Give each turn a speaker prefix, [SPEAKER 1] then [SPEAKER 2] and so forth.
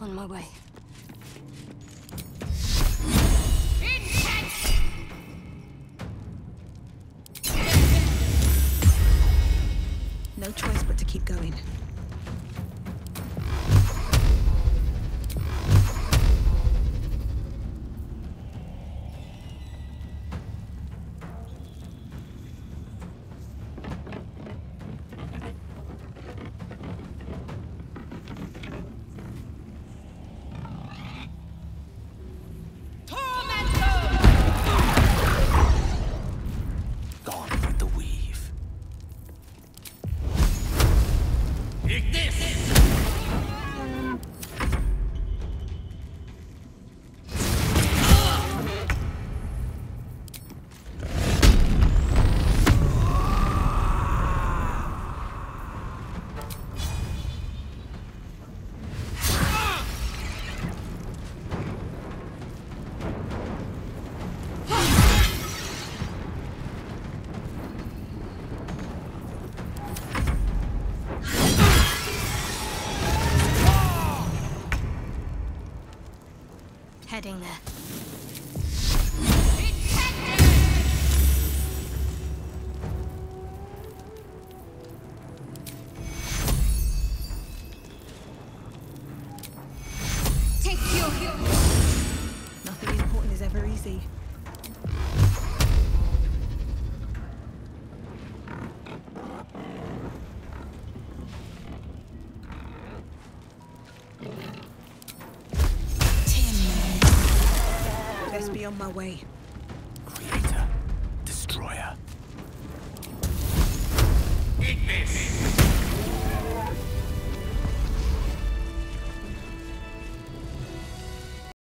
[SPEAKER 1] On my way.
[SPEAKER 2] No choice but to keep going.
[SPEAKER 3] Take this!
[SPEAKER 1] Heading there.
[SPEAKER 2] On my way.